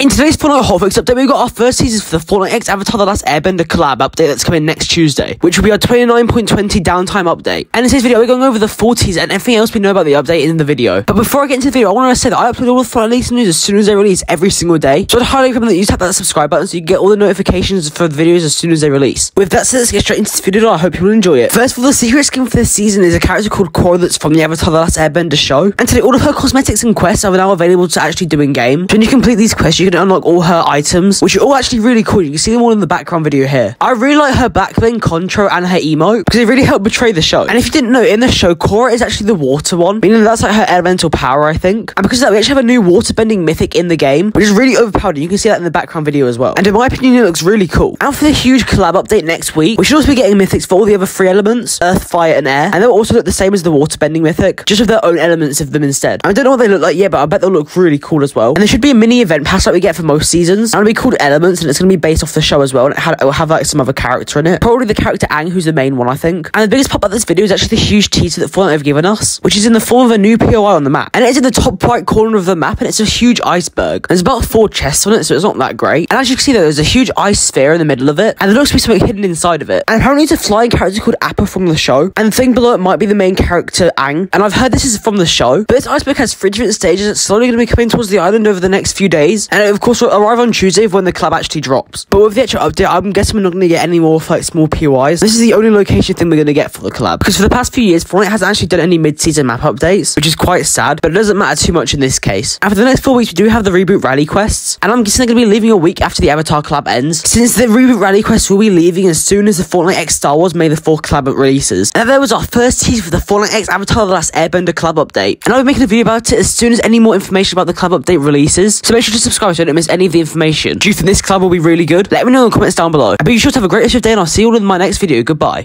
In today's Fortnite Hotfix update, we've got our first teasers for the Fortnite X Avatar The Last Airbender collab update that's coming next Tuesday, which will be our 29.20 downtime update. And in today's video, we're going over the full teaser and everything else we know about the update in the video. But before I get into the video, I want to say that I upload all the Fortnite news as soon as they release every single day. So I'd highly recommend that you tap that subscribe button so you get all the notifications for the videos as soon as they release. With that said, let's get straight into this video. I hope you will enjoy it. First of all, the secret skin for this season is a character called Korra that's from the Avatar The Last Airbender show. And today, all of her cosmetics and quests are now available to actually do in game. So when you complete these quests, you can unlock all her items, which are all actually really cool. You can see them all in the background video here. I really like her back backbling, contrail, and her emote because it really helped portray the show. And if you didn't know, in the show, Korra is actually the water one, meaning that's like her elemental power, I think. And because of that, we actually have a new waterbending mythic in the game, which is really overpowered. You can see that in the background video as well. And in my opinion, it looks really cool. And for the huge collab update next week, we should also be getting mythics for all the other three elements, earth, fire, and air. And they'll also look the same as the waterbending mythic, just with their own elements of them instead. I don't know what they look like yet, but I bet they'll look really cool as well. And there should be a mini event pass like we get for most seasons. And it'll be called elements and it's going to be based off the show as well and it, will have like some other character in it. Probably the character Aang, who's the main one I think. And the biggest pop of this video is actually the huge teaser that Fortnite have given us which is in the form of a new POI on the map. And it is in the top right corner of the map and it's a huge iceberg. There's about four chests on it so it's not that great. And as you can see though there's a huge ice sphere in the middle of it and there looks to be something hidden inside of it. And apparently it's a flying character called Appa from the show. And the thing below it might be the main character Aang. and I've heard this is from the show but this iceberg has three different stages it's slowly going to be coming towards the island over the next few days. And it of course will arrive on Tuesday when the collab actually drops. But with the actual update, I'm guessing we're not going to get any more like small POIs. This is the only location thing we're going to get for the collab. Because for the past few years, Fortnite hasn't actually done any mid-season map updates, which is quite sad, but it doesn't matter too much in this case. And for the next four weeks, we do have the reboot rally quests, and I'm guessing they're going to be leaving a week after the Avatar Collab ends, since the reboot rally quests will be leaving as soon as the Fortnite X Star Wars May the 4th collab releases. And there was our first tease for the Fortnite X Avatar The Last Airbender collab update, and I'll be making a video about it as soon as any more information about the collab update releases, so make sure to subscribe so you don't miss any of the information. Do you think this collab will be really good? Let me know in the comments down below. But you to have a great rest of your day and I'll see you all in my next video. Goodbye.